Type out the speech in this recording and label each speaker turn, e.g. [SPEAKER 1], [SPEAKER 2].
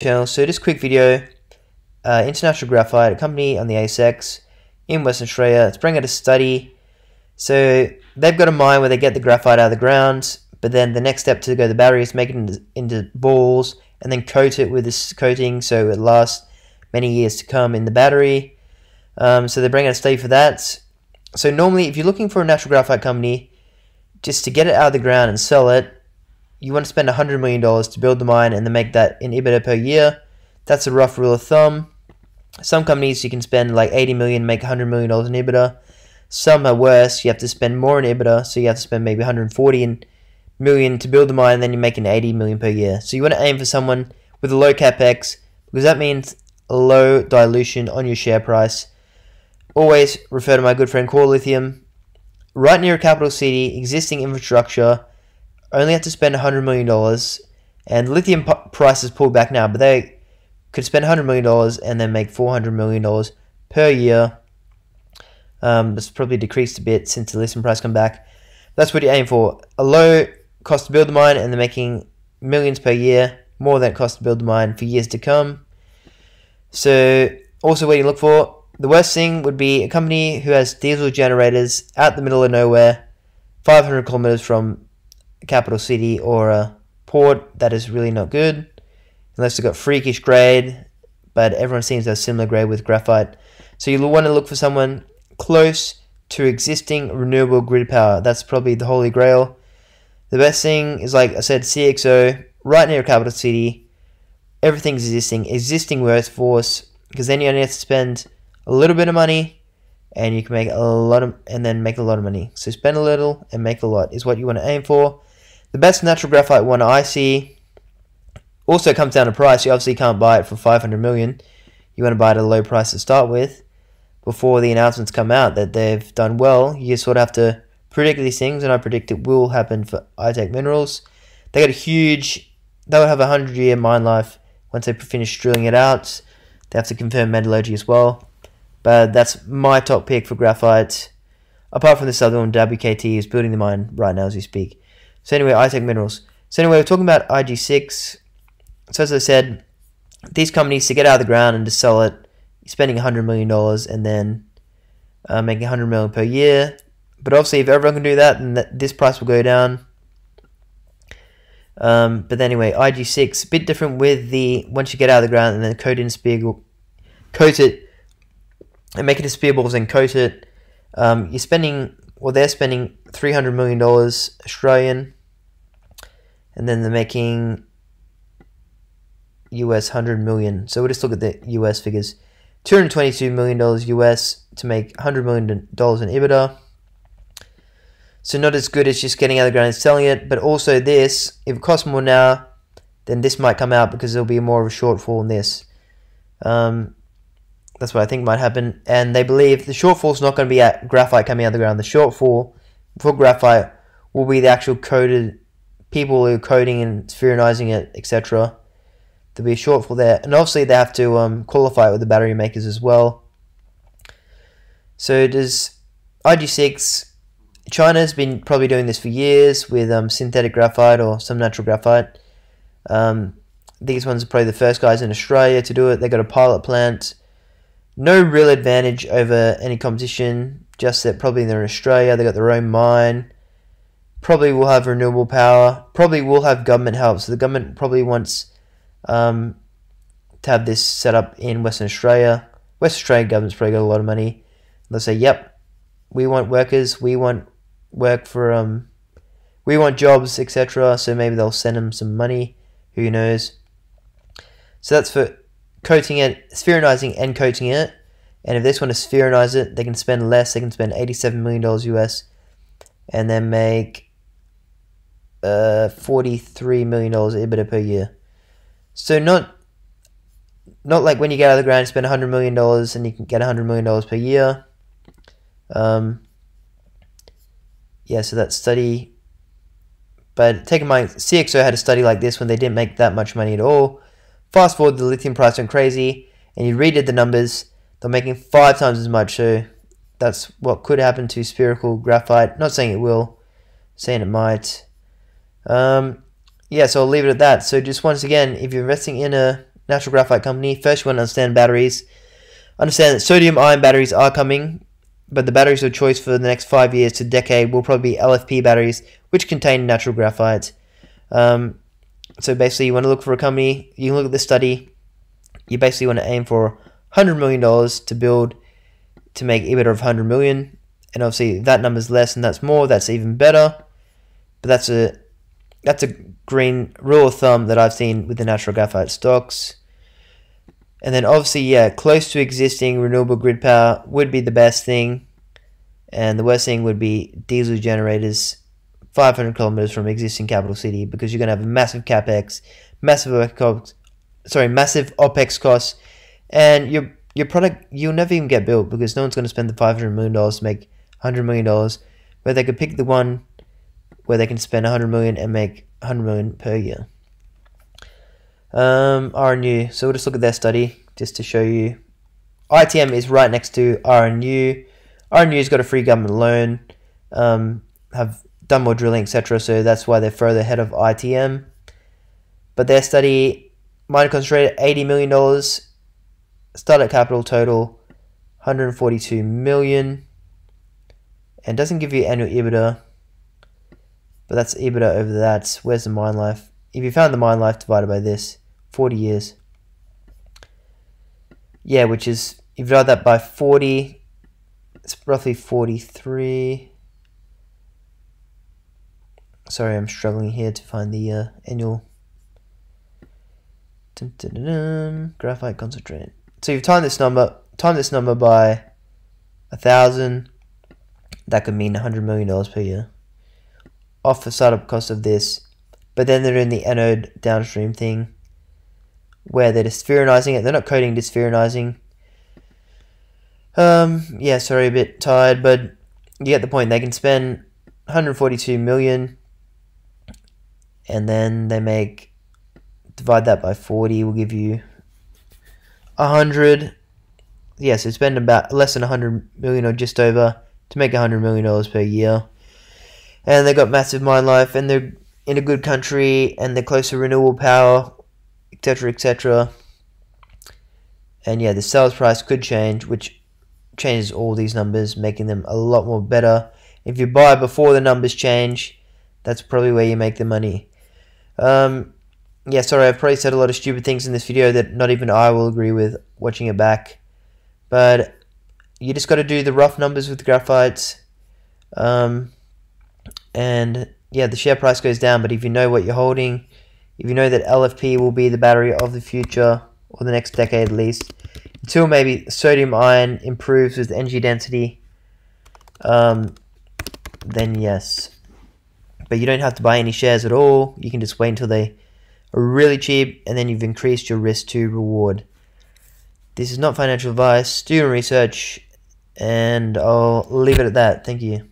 [SPEAKER 1] channel. So this quick video, uh, International Graphite, a company on the ASX in Western Australia. It's bringing out a study. So they've got a mine where they get the graphite out of the ground, but then the next step to go to the battery is make it into, into balls and then coat it with this coating so it lasts many years to come in the battery. Um, so they're bringing out a study for that. So normally, if you're looking for a natural graphite company, just to get it out of the ground and sell it, you want to spend $100 million to build the mine and then make that in EBITDA per year. That's a rough rule of thumb. Some companies you can spend like 80 million, make 100 million dollars in EBITDA. Some are worse. You have to spend more in EBITDA, so you have to spend maybe 140 million to build the mine, and then you're making 80 million per year. So you want to aim for someone with a low capex because that means low dilution on your share price. Always refer to my good friend Core Lithium. Right near a capital city, existing infrastructure, only have to spend $100 million, and lithium prices pulled back now, but they could spend $100 million and then make $400 million per year. Um, it's probably decreased a bit since the lithium price come back. That's what you aim for. A low cost to build the mine, and they're making millions per year, more than it costs to build the mine for years to come. So, also what you look for, the worst thing would be a company who has diesel generators out the middle of nowhere, 500 kilometers from capital city or a port. That is really not good, unless they've got freakish grade, but everyone seems to have similar grade with graphite. So you'll want to look for someone close to existing renewable grid power. That's probably the holy grail. The best thing is, like I said, CXO, right near a capital city. Everything's existing, existing workforce, because then you only have to spend a little bit of money and you can make a lot of and then make a lot of money. So spend a little and make a lot is what you want to aim for. The best natural graphite one I see also comes down to price. You obviously can't buy it for 500 million. You want to buy it at a low price to start with before the announcements come out that they've done well. You sort of have to predict these things, and I predict it will happen for iTech Minerals. They got a huge, they will have a 100 year mine life once they finish drilling it out. They have to confirm metallurgy as well. But that's my top pick for graphite. Apart from this other one, WKT is building the mine right now as we speak. So anyway, iTech Minerals. So anyway, we're talking about IG6. So as I said, these companies to get out of the ground and to sell it, you're spending $100 million and then uh, making $100 million per year. But obviously, if everyone can do that, then that, this price will go down. Um, but anyway, IG6, a bit different with the, once you get out of the ground and then coat in Spiegel, coat it and make it a spearballs and coat it. Um, you're spending, well, they're spending $300 million Australian, and then they're making US 100 million. So we'll just look at the US figures. $222 million US to make $100 million in EBITDA. So not as good as just getting out of the ground and selling it, but also this, if it costs more now, then this might come out because there'll be more of a shortfall in this. Um, that's what I think might happen. And they believe the shortfall is not going to be at graphite coming out of the ground. The shortfall for graphite will be the actual coded people who are coding and spheronizing it, etc. There'll be a shortfall there. And obviously they have to um, qualify it with the battery makers as well. So does IG6, China's been probably doing this for years with um, synthetic graphite or some natural graphite. Um, these ones are probably the first guys in Australia to do it. They got a pilot plant no real advantage over any competition. Just that probably they're in Australia, they've got their own mine. Probably will have renewable power. Probably will have government help. So the government probably wants um, to have this set up in Western Australia. Western Australian government's probably got a lot of money. They'll say, "Yep, we want workers. We want work for um, we want jobs, etc." So maybe they'll send them some money. Who knows? So that's for coating it, spheronizing and coating it. And if just want to spheronize it, they can spend less. They can spend $87 million US and then make uh, $43 million EBITDA per year. So not not like when you get out of the ground, you spend $100 million and you can get $100 million per year. Um, yeah, so that study. But take in mind, CXO had a study like this when they didn't make that much money at all. Fast forward, the lithium price went crazy, and you redid the numbers. They're making five times as much. So that's what could happen to spherical graphite. Not saying it will, saying it might. Um, yeah, so I'll leave it at that. So just once again, if you're investing in a natural graphite company. First, you want to understand batteries. Understand that sodium ion batteries are coming, but the batteries of choice for the next five years to decade will probably be LFP batteries, which contain natural graphite. Um, so basically, you want to look for a company. You can look at the study. You basically want to aim for hundred million dollars to build to make EBITDA of hundred million, and obviously that number's less and that's more. That's even better. But that's a that's a green rule of thumb that I've seen with the natural graphite stocks. And then obviously, yeah, close to existing renewable grid power would be the best thing. And the worst thing would be diesel generators 500 kilometers from existing capital city because you're going to have a massive capex, massive OPEX, sorry, massive OPEX costs, and your your product you'll never even get built because no one's going to spend the 500 million dollars to make 100 million dollars. Where they could pick the one where they can spend 100 million and make 100 million per year. Um, RNU. So we'll just look at their study just to show you. ITM is right next to RNU. RNU's got a free government loan, um, have done more drilling, etc. So that's why they're further ahead of ITM. But their study, mine concentrated $80 million, startup capital total 142 million, and doesn't give you annual EBITDA. But that's EBITDA over that. Where's the mine life? If you found the mine life divided by this, 40 years. Yeah, which is, if you divide that by 40, it's roughly 43. Sorry, I'm struggling here to find the uh, annual. Dun, dun, dun, graphite concentrate. So you've timed this number, time this number by a thousand. That could mean hundred million dollars per year off the startup cost of this, but then they're in the anode downstream thing where they're dyspheronizing it. They're not coating dyspheronizing. Um, yeah, sorry, a bit tired, but you get the point. They can spend 142 million, and then they make divide that by 40 will give you 100. yes Yeah, so spend about less than 100 million or just over to make 100 million dollars per year and they got massive mine life, and they're in a good country, and they're close to renewable power, etc., etc. And yeah, the sales price could change, which changes all these numbers, making them a lot more better. If you buy before the numbers change, that's probably where you make the money. Um, yeah, sorry, I've probably said a lot of stupid things in this video that not even I will agree with watching it back. But you just got to do the rough numbers with graphites. Um, and yeah, the share price goes down. But if you know what you're holding, if you know that LFP will be the battery of the future or the next decade at least, until maybe sodium ion improves with energy density, um, then yes. But you don't have to buy any shares at all. You can just wait until they are really cheap, and then you've increased your risk to reward. This is not financial advice. Do your research, and I'll leave it at that. Thank you.